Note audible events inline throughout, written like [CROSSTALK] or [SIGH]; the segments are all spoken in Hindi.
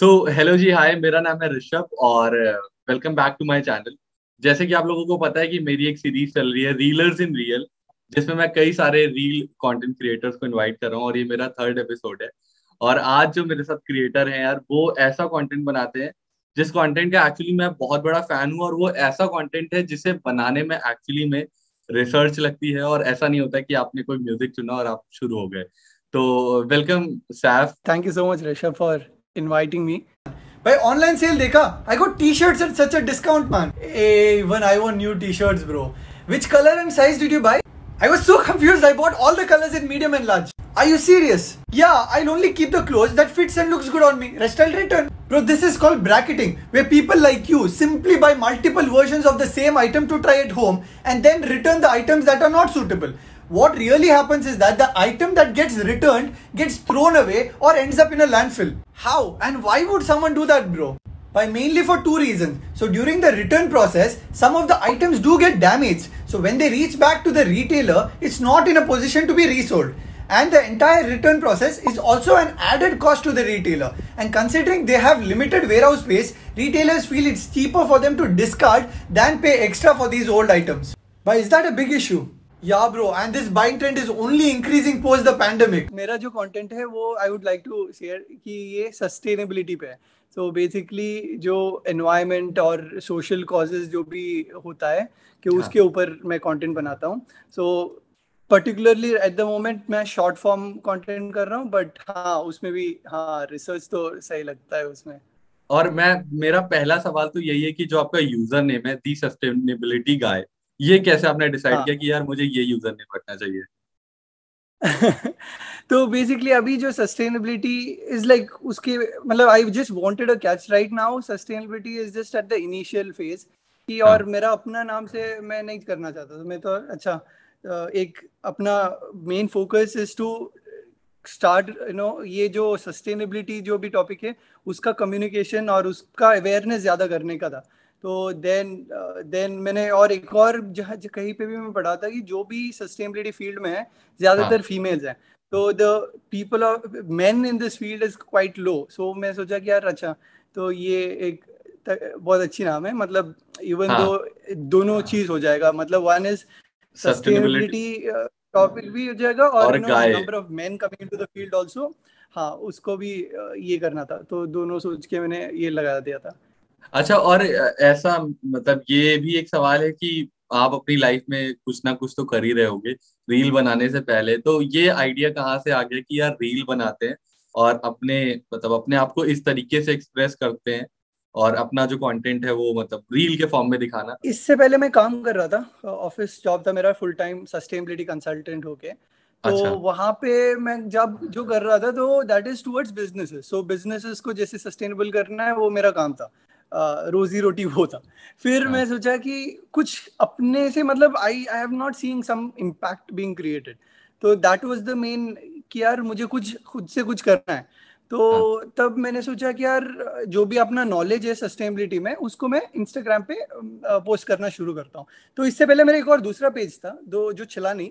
सो हेलो जी हाय मेरा नाम है ऋषभ और welcome back to my channel जैसे कि आप लोगों को पता है कि मेरी एक सीरीज़ चल रही है रीलर्स इन रियल जिसमें मैं कई सारे रील कंटेंट क्रिएटर्स को इनवाइट कर रहा हूँ और ये मेरा थर्ड एपिसोड है. और आज जो मेरे साथ क्रिएटर हैं यार, वो ऐसा कंटेंट बनाते हैं, जिस कंटेंट का एक्चुअली मैं बहुत बड़ा फ़ैन हूँ और वो ऐसा कंटेंट है जिसे बनाने में एक्चुअली में रिसर्च लगती है और ऐसा नहीं होता कि आपने कोई म्यूज़िक चुना और आप शुरू हो गए. तो welcome Saif thank you so much Rishabh for inviting me. By online sale dekha, I got t-shirts at such a discount man. Even I want new t-shirts bro. Which color and size did you buy? I was so [LAUGHS] confused I bought all the colors in medium and large. Are you serious? Yeah, I'll only keep the clothes that fits and looks good on me. Rest I'll return. Bro, this is called bracketing, where people like you simply buy multiple versions of the same item to try at home and then return the items that are not suitable what really happens is that the item that gets returned gets thrown away or ends up in a landfill. How and why would someone do that bro? By mainly for two reasons. So during the return process, some of the items do get damaged. So when they reach back to the retailer, it's not in a position to be resold. And the entire return process is also an added cost to the retailer. And considering they have limited warehouse space, retailers feel it's cheaper for them to discard than pay extra for these old items. But is that a big issue? या bro and this buying trend is only increasing post the pandemic मेरा जो कंटेंट है वो I would like to share कि ये सस्टेनेबिलिटी पे है। सो so बेसिकली जो एनवायरनमेंट और सोशल कॉजेज जो भी होता है कि हाँ. उसके ऊपर मैं कंटेंट बनाता हूँ। So particularly at the moment मैं शॉर्ट फॉर्म कंटेंट कर रहा हूँ बट हाँ उसमें भी हाँ रिसर्च तो सही लगता है उसमें। और मैं मेरा पहला सवाल तो यही है कि जो आपका यूज़र नेम है दी सस्टेनेबिलिटी गाय ये कैसे आपने डिसाइड हाँ. किया कि यार मुझे ये यूज़र नेम रखना चाहिए [LAUGHS] तो बेसिकली अभी जो सस्टेनेबिलिटी इज़ लाइक उसके मतलब I just wanted a catch right now sustainability is just at the initial phase कि और हाँ. मेरा अपना नाम से मैं नहीं करना चाहता तो मैं तो अच्छा एक अपना main focus is to start you know ये जो सस्टेनेबिलिटी जो भी टॉपिक है उसका कम्युनिकेशन और उसका अवेयरनेस ज़्यादा करने का था तो देन देन uh, मैंने और एक और जहाँ कहीं पे भी मैं पढ़ा था कि जो भी सस्टेनेबिलिटी फ़ील्ड में है ज़्यादातर फीमेल्स हाँ। हैं। तो the people of men in this field is quite low so मैं सोचा कि यार अच्छा तो ये एक बहुत अच्छी नाम है। मतलब इवन हाँ. दो दोनों. चीज़ हो जाएगा मतलब वन इज़ सस्टेनेबिलिटी टॉपिक भी हो जाएगा और number of men coming to the field also हाँ उसको भी uh, ये करना था। तो दोनों सोच के मैंने ये लगा दिया था। अच्छा और ऐसा मतलब ये भी एक सवाल है कि आप अपनी लाइफ में कुछ ना कुछ तो कर ही रहे होगे रील बनाने से पहले। तो ये आइडिया कहाँ से आ गया कि यार रील बनाते हैं और अपने मतलब अपने आप को इस तरीके से एक्सप्रेस करते हैं और अपना जो कंटेंट है वो मतलब रील के फॉर्म में दिखाना? इससे पहले मैं काम कर रहा था ऑफ़िस जॉब था मेरा फुल टाइम सस्टेनेबिलिटी कंसल्टेंट होके। तो अच्छा। वहाँ पे मैं जब जो कर रहा था तो that is towards businesses so businesses को जैसे सस्टेनेबल करना है वो मेरा काम था। रोजी रोटी वो था। फिर हाँ. मैं सोचा कि कुछ अपने से मतलब I I have not seeing some impact being created तो दैट वाज द मेन कि यार मुझे कुछ खुद से कुछ करना है। तो हाँ. तब मैंने सोचा कि यार जो भी अपना नॉलेज है सस्टेनेबिलिटी में उसको मैं इंस्टाग्राम पे पोस्ट करना शुरू करता हूँ। तो इससे पहले मेरा एक और दूसरा पेज था दो जो चला नहीं।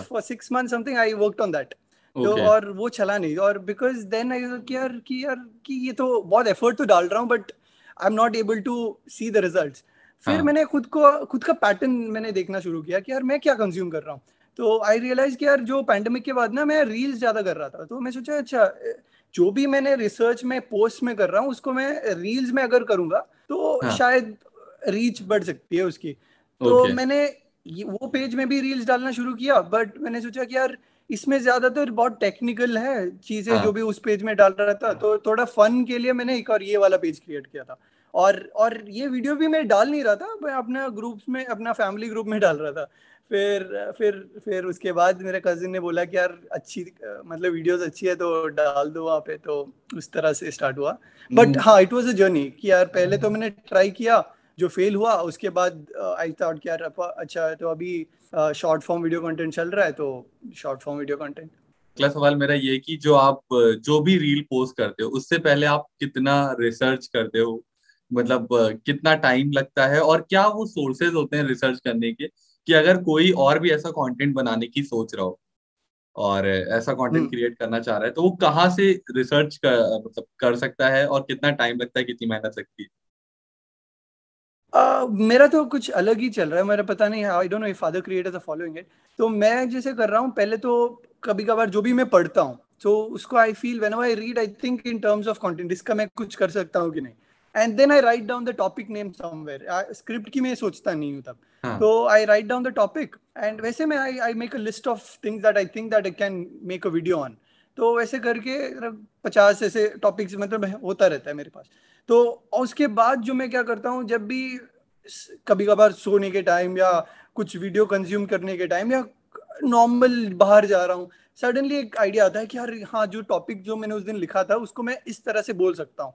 For six month something I work on that तो और वो चला नहीं। और बिकॉज़ देन आई यार कि यार कि ये तो बहुत एफर्ट तो डाल रहा हूँ but I am not able to see the result फिर हाँ. मैंने खुद को खुद का पैटर्न मैंने देखना शुरू किया कि यार मैं क्या कंज्यूम कर रहा हूँ तो आई रियलाइज़ कि यार जो पैंडमिक के बाद ना मैं रील्स ज़्यादा कर रहा था तो मैं सोचा अच्छा जो भी मैंने रिसर्च में पोस्ट में कर रहा हूँ उसको मैं रील्स में अगर करूँगा तो हाँ. शायद रीच बढ़ सकती है उसकी तो okay. मैंने वो पेज में भी रील्स डालना शुरू किया बट मैंने सोचा कि यार इसमें ज़्यादातर बहुत टेक्निकल है चीज़ें हाँ. जो भी उस पेज में डाल रहा था तो थोड़ा फन के लिए मैंने एक और ये वाला पेज क्रिएट किया था और और ये वीडियो भी मैं डाल नहीं रहा था मैं अपना ग्रुप्स में अपना फैमिली ग्रुप में डाल रहा था फिर फिर फिर उसके बाद मेरे कजिन ने बोला कि यार अच्छी मतलब वीडियोस अच्छी है तो डाल दो वहाँ पे तो उस तरह से स्टार्ट हुआ बट हम्म। हाँ इट वाज अ जर्नी कि यार पहले तो मैंने ट्राई किया जो फेल हुआ उसके बाद आई थॉट कि यार अच्छा तो अभी शॉर्ट फॉर्म वीडियो कंटेंट चल रहा है तो शॉर्ट फॉर्म वीडियो कंटेंट अगला सवाल मेरा ये कि जो आप जो भी रील पोस्ट करते हो उससे पहले आप कितना रिसर्च करते हो? मतलब कितना टाइम लगता है? और क्या वो सोर्सेज होते हैं रिसर्च करने के? कि अगर कोई और भी ऐसा कंटेंट बनाने की सोच रहा हो और ऐसा कंटेंट क्रिएट करना चाह रहा है तो वो कहाँ से रिसर्च कर मतलब कर सकता है और कितना टाइम लगता है कितनी मेहनत लगती है? Uh, मेरा तो कुछ अलग ही चल रहा है मेरा पता नहीं I don't know if other creators are following it तो मैं जैसे कर रहा हूँ पहले तो कभी कभार जो भी मैं पढ़ता हूँ तो उसको I feel when I read I think in terms of content इसका मैं कुछ कर सकता हूँ कि नहीं. And then I write down the topic name somewhere script की मैं सोचता नहीं हूँ तब. हाँ. तो I write down the topic and वैसे मैं I I make a list of things that I think that I can make a video on तो वैसे करके पचास ऐसे टॉपिक्स मतलब होता रहता है मेरे पास। तो उसके बाद जो मैं क्या करता हूँ जब भी कभी कभार सोने के टाइम या कुछ वीडियो कंज्यूम करने के टाइम या नॉर्मल बाहर जा रहा हूँ सडनली एक आइडिया आता है कि यार हाँ जो टॉपिक जो मैंने उस दिन लिखा था उसको मैं इस तरह से बोल सकता हूँ।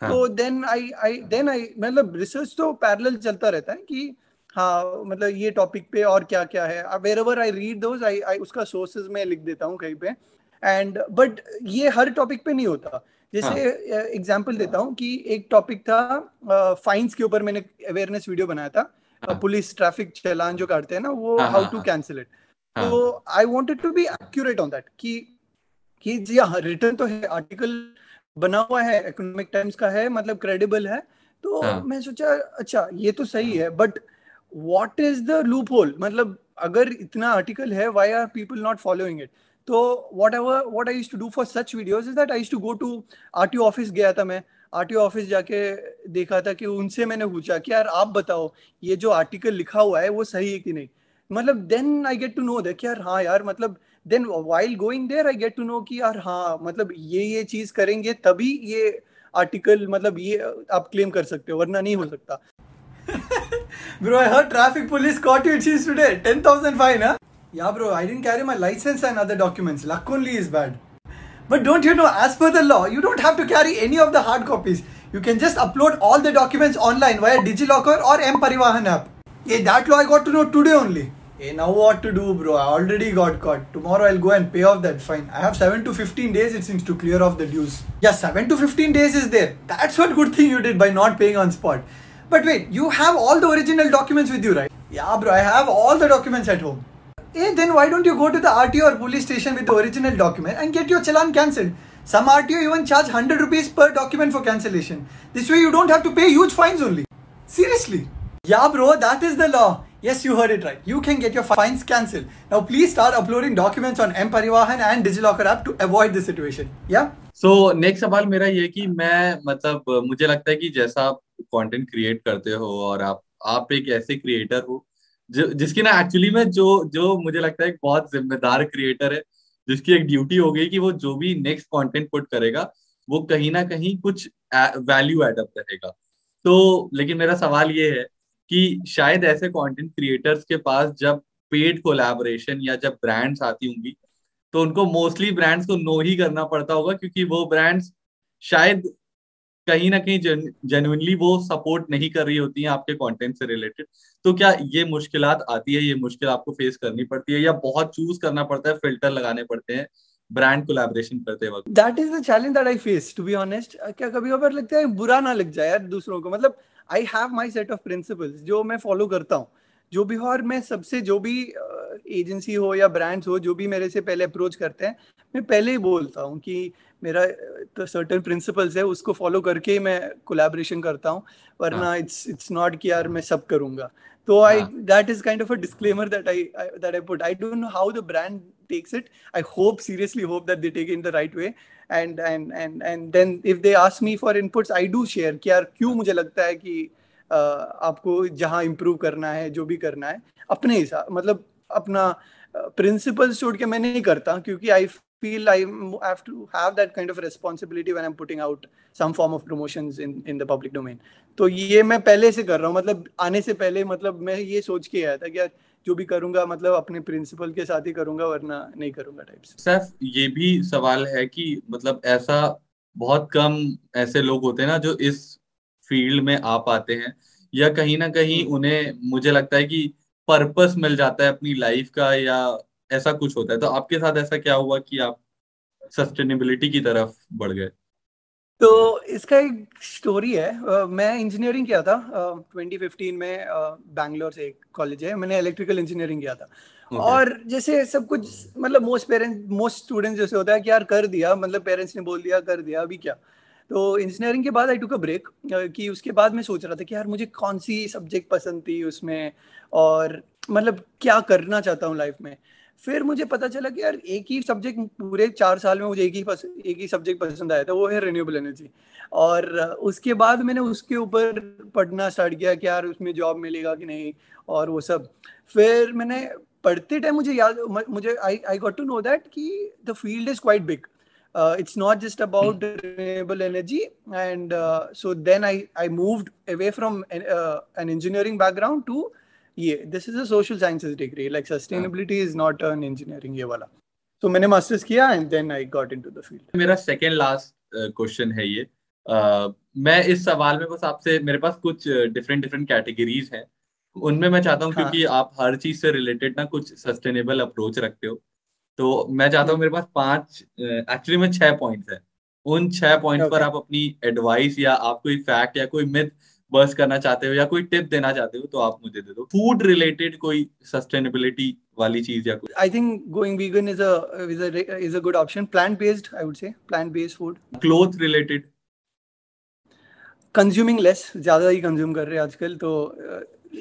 हाँ. तो then I I then I मतलब रिसर्च तो पैरेलल चलता रहता है कि हाँ मतलब ये टॉपिक पे और क्या क्या है। Wherever I read those I I उसका सोर्सेज में लिख देता हूँ कहीं पे। एंड बट ये हर टॉपिक पे नहीं होता। जैसे एग्ज़ाम्पल हाँ. देता हूँ कि एक टॉपिक था फाइन्स के ऊपर मैंने अवेयरनेस वीडियो बनाया था। हाँ. पुलिस ट्रैफ़िक चलान जो काटते हैं ना वो हाउ टू कैंसिल इट तो I wanted to be accurate on that कि कि जी हाँ रिटर्न तो है आर्टिकल बना हुआ है इकोनॉमिक टाइम्स का है मतलब क्रेडिबल है। तो हाँ. मैं सोचा अच्छा ये तो सही है but what is the loophole मतलब अगर इतना आर्टिकल है why are people not following it तो whatever what I to do for such videos is that I to go to R T office गया था मैं आर टी ऑफ़िस जाके देखा था कि उनसे मैंने पूछा कि यार आप बताओ ये जो आर्टिकल लिखा हुआ है वो सही है कि नहीं मतलब then I get to know that यार हाँ यार मतलब then while going there I get to know कि यार हाँ मतलब ये ये चीज़ करेंगे तभी ये आर्टिकल मतलब ये आप क्लेम कर सकते हो वरना नहीं हो सकता [LAUGHS] Bro, I heard traffic police caught you cheese today. 10,000 fine, huh? Yeah, bro, I didn't carry my license and other documents. Luck only is bad. But don't you know, as per the law, you don't have to carry any of the hard copies. You can just upload all the documents online via DigiLocker or M Parivahan app. Yeah, that law I got to know today only. Hey, now what to do, bro? I already got caught. Tomorrow I'll go and pay off that fine. I have 7 to 15 days, it seems, to clear off the dues. Yeah, 7 to 15 days is there. That's what good thing you did by not paying on spot. But wait, you have all the original documents with you, right? Yeah, bro, I have all the documents at home. Hey, then why don't you go to the RTO or police station with the original document and get your challan cancelled? Some RTO even charge 100 rupees per document for cancellation. This way you don't have to pay huge fines only. Seriously. Yeah, bro, that is the law. Yes, you heard it right. You can get your fines cancelled. Now, please start uploading documents on M Parivahan and DigiLocker app to avoid this situation. Yeah. So next सवाल मेरा ये कि मैं मतलब मुझे लगता है कि जैसा आप कंटेंट क्रिएट करते हो और आप आप एक ऐसे क्रिएटर हो जो, जिसकी ना एक्चुअली में जो जो मुझे लगता है एक बहुत जिम्मेदार क्रिएटर है, जिसकी एक ड्यूटी हो गई कि वो जो भी नेक्स्ट कंटेंट पुट करेगा, वो कहीं ना कहीं कुछ वैल्यू एडअप रहेगा। तो लेकिन मेरा सवाल ये है कि शायद ऐसे कंटेंट क्रिएटर्स के पास जब पेड कोलैबोरेशन या जब ब्रांड्स आती होंगी तो उनको मोस्टली ब्रांड्स को नो ही करना पड़ता होगा, क्योंकि वो ब्रांड्स शायद कहीं ना कहीं जेन्युइनली वो सपोर्ट नहीं कर रही होती हैं आपके कंटेंट से रिलेटेड तो क्या ये मुश्किल आती है? ये मुश्किल आपको फेस करनी पड़ती है या बहुत चूज़ करना पड़ता है फ़िल्टर लगाने पड़ते हैं ब्रांड कोलैबोरेशन करते वक्त? That is the challenge that I face to be honest क्या कभी कभार लगता है बुरा ना लग जाए यार दूसरों को? मतलब I have my set of principles जो मैं फॉलो करता हूँ। जो भी और मैं सबसे, जो भी एजेंसी हो या ब्रांड्स हो जो भी मेरे से पहले अप्रोच करते हैं मैं पहले ही बोलता हूँ कि मेरा तो सर्टन प्रिंसिपल्स है उसको फॉलो करके ही मैं कोलैबोरेशन करता हूँ वरना इट्स इट्स नॉट कि यार मैं सब करूँगा। तो I that is kind of a disclaimer that I that I put I don't know how the brand takes it I hope seriously hope that they take in the right way and and and and then if they ask me for inputs I do share कि यार क्यों मुझे लगता है कि आपको जहाँ इम्प्रूव करना है जो भी करना है अपने हिसाब मतलब अपना प्रिंसिपल्स छोड़ के मैं नहीं करता क्योंकि आई feel I have to have that kind of responsibility when I'm putting out some form of promotions in in the public domain. तो ये मैं पहले से कर रहा हूँ मतलब आने से पहले मतलब मैं ये सोच के आया था कि जो भी करूँगा मतलब अपने प्रिंसिपल के साथ ही करूँगा वरना नहीं करूँगा टाइप्स सर ये भी सवाल है कि मतलब ऐसा बहुत कम ऐसे लोग होते हैं ना जो इस फ़ील्ड में आ पाते हैं या कहीं ना कहीं हम्म। उन्हें मुझे लगता है कि पर्पस मिल जाता है अपनी लाइफ का या ऐसा कुछ होता है। तो आपके साथ ऐसा क्या हुआ कि आप सस्टेनेबिलिटी की तरफ़ बढ़ गए? तो इसका एक स्टोरी है। uh, मैं इंजीनियरिंग किया था। uh, 2015 में बैंगलोर uh, से एक कॉलेज है। मैंने इलेक्ट्रिकल इंजीनियरिंग किया था। Okay. और जैसे सब कुछ मतलब मोस्ट पेरेंट्स मोस्ट स्टूडेंट्स जैसे होता है कि यार कर दिया मतलब पेरेंट्स ने बोल दिया कर दिया अभी क्या? तो इंजीनियरिंग के बाद आई टुक अ ब्रेक कि उसके बाद मैं सोच रहा था कि यार मुझे कौन सी सब्जेक्ट पसंद थी उसमें और मतलब क्या करना चाहता हूँ लाइफ में। फिर मुझे पता चला कि यार एक ही सब्जेक्ट पूरे चार साल में मुझे एक ही पस, एक ही सब्जेक्ट पसंद आया था वो है रिन्यूएबल एनर्जी और उसके बाद मैंने उसके ऊपर पढ़ना स्टार्ट किया कि यार उसमें जॉब मिलेगा कि नहीं और वो सब। फिर मैंने पढ़ते टाइम मुझे याद मुझे I I got to know that कि the field is quite big uh, it's not just about mm. renewable energy and uh, so then i i moved away from an, uh, an engineering background to yeah this is a social sciences degree like sustainability yeah. is not an engineering ये वाला तो मैंने मास्टर्स किया and then I got into the field मेरा सेकंड लास्ट क्वेश्चन है ये uh, मैं इस सवाल में बस आपसे मेरे पास कुछ डिफरेंट डिफरेंट कैटेगरीज हैं उनमें मैं चाहता हूँ हाँ. क्योंकि आप हर चीज़ से रिलेटेड ना कुछ सस्टेनेबल अप्रोच रखते हो तो मैं चाहता हूँ हम्म। मेरे पास पाँच एक्चुअली में छह पॉइंट्स है। उन छह पॉइंट्स okay. पर आप अपनी एडवाइस या आप कोई फैक्ट या कोई मिथ बर्स करना चाहते हो या कोई टिप देना चाहते हो तो आप मुझे दे दो। फ़ूड रिलेटेड कोई सस्टेनेबिलिटी वाली चीज़ या कोई। I think going vegan is a is a is a good option plant based I would say plant based food cloth related consuming less ज़्यादा ही कंज्यूम कर रहे हैं आजकल तो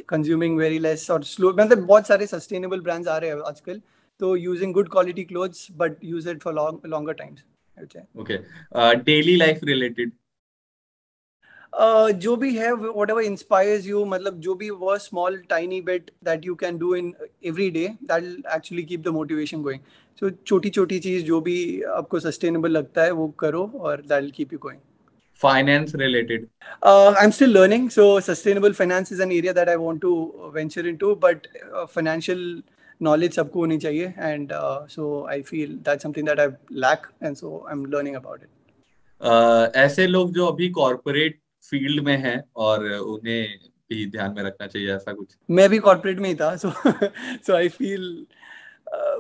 कंज्यूमिंग वेरी लेस और स्लो मतलब बहुत सारे सस्टेनेबल ब्रांड्स आ रहे हैं आजकल। So using good quality clothes, but use it for long longer times. I would say. Okay. Uh, daily life related. Uh, जो भी है whatever inspires you मतलब जो भी वो small tiny bit that you can do in every day that will actually keep the motivation going so छोटी छोटी चीज़ जो भी आपको sustainable लगता है वो करो और that will keep you going finance related uh, i'm still learning so sustainable finance is an area that i want to venture into but uh, financial knowledge सबको होनी चाहिए and so I feel that something that I lack and so I am learning about it ऐसे लोग जो अभी कॉर्पोरेट फ़ील्ड में हैं और उन्हें भी ध्यान में रखना चाहिए ऐसा कुछ? मैं भी कॉर्पोरेट में ही था सो सो आई फील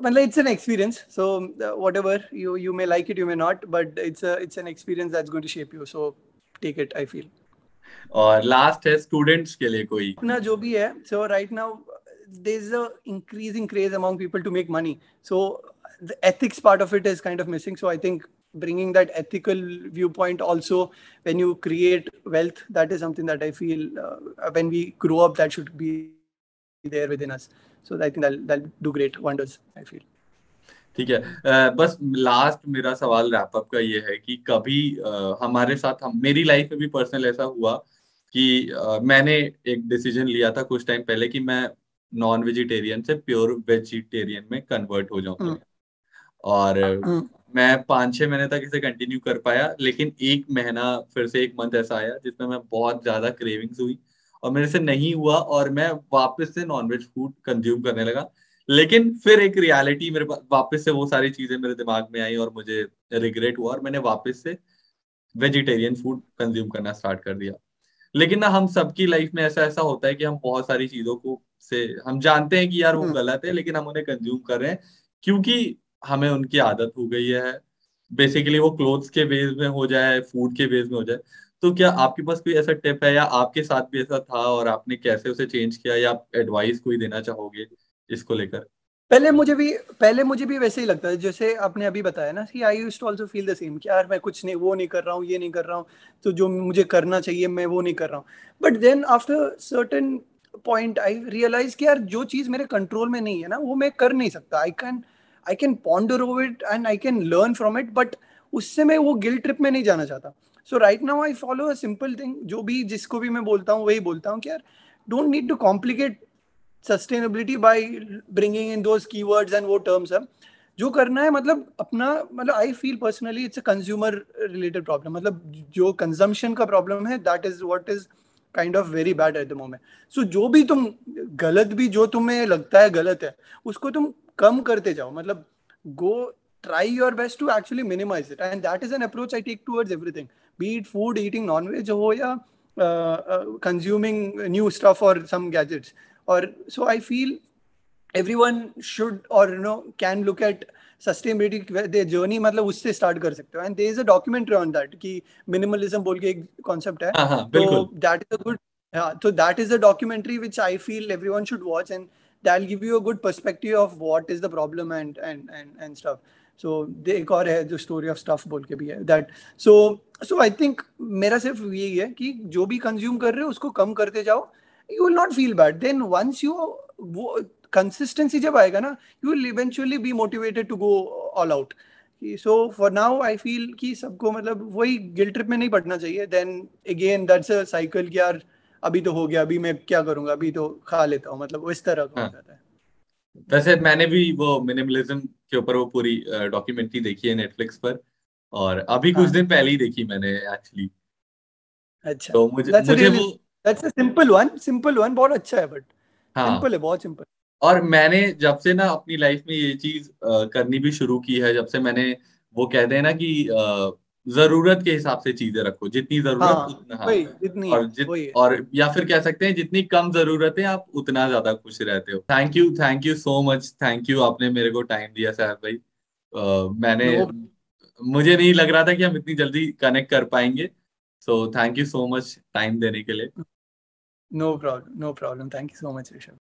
मतलब it's an experience so whatever you you may like it you may not but it's it's an experience that's going to shape you so take it I feel और लास्ट है स्टूडेंट्स के लिए कोई? अपना जो भी है so right now there's a increasing craze among people to make money so the ethics part of it is kind of missing so i think bringing that ethical viewpoint also when you create wealth that is something that i feel uh, when we grow up that should be there within us so i think that'll, that'll do great wonders i feel ठीक है बस लास्ट मेरा सवाल रैप अप का ये है कि कभी हमारे साथ हम मेरी लाइफ में भी पर्सनल ऐसा हुआ कि मैंने एक डिसीजन लिया था कुछ टाइम पहले कि मैं नॉन वेजिटेरियन से प्योर वेजिटेरियन में कन्वर्ट हो जाऊँगा हम्म। और हम्म। मैं पाँच छह महीने तक इसे कंटिन्यू कर पाया लेकिन एक महीना फिर से एक मंथ ऐसा आया जिसमें मैं बहुत ज़्यादा क्रेविंग्स हुई और मेरे से नहीं हुआ और मैं वापस से नॉनवेज फ़ूड कंज्यूम करने लगा लेकिन फिर एक रियलिटी मेरे पास वापस से वो सारी चीज़ें मेरे दिमाग में आई और मुझे रिग्रेट हुआ और मैंने वापस से वेजिटेरियन फ़ूड कंज्यूम करना स्टार्ट कर दिया लेकिन ना हम सबकी लाइफ में ऐसा ऐसा होता है कि हम बहुत सारी चीज़ों को से हम जानते हैं कि यार वो हम्म। गलत है लेकिन हम उन्हें कंज्यूम कर रहे हैं क्योंकि हमें उनकी आदत हो गई है। बेसिकली वो क्लोथ्स के बेस में हो जाए फ़ूड के बेस में हो जाए। तो क्या आपके पास कोई ऐसा टिप है या आपके साथ भी ऐसा था और आपने कैसे उसे चेंज किया या आप एडवाइस कोई देना चाहोगे इसको लेकर? पहले मुझे भी पहले मुझे भी वैसे ही लगता है जैसे आपने अभी बताया ना कि I use to also feel the same कि यार मैं कुछ नहीं वो नहीं कर रहा हूँ ये नहीं कर रहा हूँ तो जो मुझे करना चाहिए मैं वो नहीं कर रहा हूँ। But then after certain point I realise कि यार जो चीज़ मेरे कंट्रोल में नहीं है ना, वो मैं कर नहीं सकता। I can I can ponder over it and I can learn from it but उससे मैं वो गिल ट्रिप में नहीं जाना चाहता। So right now I follow a simple thing जो भी जिसको भी मैं बोलता हूँ, वही बोलता हूँ कि यार don't need to complicate sustainability by bringing in those keywords and वो टर्म्स है जो करना है मतलब अपना मतलब I feel personally it's a consumer related problem मतलब जो कंजम्पशन का प्रॉब्लम है that is what is kind of very bad at the moment so जो भी तुम, गलत भी जो तुम्हें लगता है गलत है, उसको तुम कम करते जाओ। मतलब go try your best to actually minimise it and that is an approach I take towards everything be it food eating nonveg हो या कंज्यूमिंग न्यू स्टफ़ और सम गैजेट्स और so I feel everyone should or you know can look at sustainability journey मतलब उससे स्टार्ट कर सकते हो. And there is a documentary on that कि मिनिमलिज्म बोल के एक कॉन्सेप्ट है. तो दैट इज़ अ गुड हाँ तो that is a documentary which I feel everyone should watch and that'll give you a good perspective of what is the problem and and and and stuff. So एक और है जो स्टोरी ऑफ़ स्टफ़ बोल के भी है that so so I think मेरा सिर्फ़ यही है कि जो भी कंज्यूम कर रहे हो उसको कम करते जाओ. You will not feel bad then once you वो कंसिस्टेंसी जब आएगा ना you will eventually be motivated to go all out so for now I feel कि सबको मतलब वही गिल ट्रिप में नहीं पड़ना चाहिए। Then again that's a cycle कि यार अभी तो हो गया अभी मैं क्या करूँगा अभी तो खा लेता हूँ। मतलब इस तरह का हाँ. जाता है। वैसे मैंने भी वो मिनिमलिज्म के ऊपर वो पूरी डॉक्यूमेंट्री देखी है नेटफ्लिक्स पर और अभी कुछ हाँ. दिन पहले ही देखी मैंने एक्चुअली अच्छा। तो मुझे मुझे really, वो that's a simple one simple one बहुत अच्छा है बट हाँ. सिंपल है बहुत सिंपल और मैंने जब से ना अपनी लाइफ में ये चीज़ करनी भी शुरू की है जब से मैंने वो कहते हैं ना कि ज़रूरत के हिसाब से चीज़ें रखो जितनी ज़रूरत हाँ, उतना। हाँ, जितनी और जित और या फिर कह सकते हैं जितनी कम ज़रूरत है आप उतना ज़्यादा खुश रहते हो। Thank you thank you so much thank you आपने मेरे को टाइम दिया सर भाई। आ, मैंने. मुझे नहीं लग रहा था कि हम इतनी जल्दी कनेक्ट कर पाएँगे। So thank you so much time देने के लिए। No problem no problem thank you so much Rishabh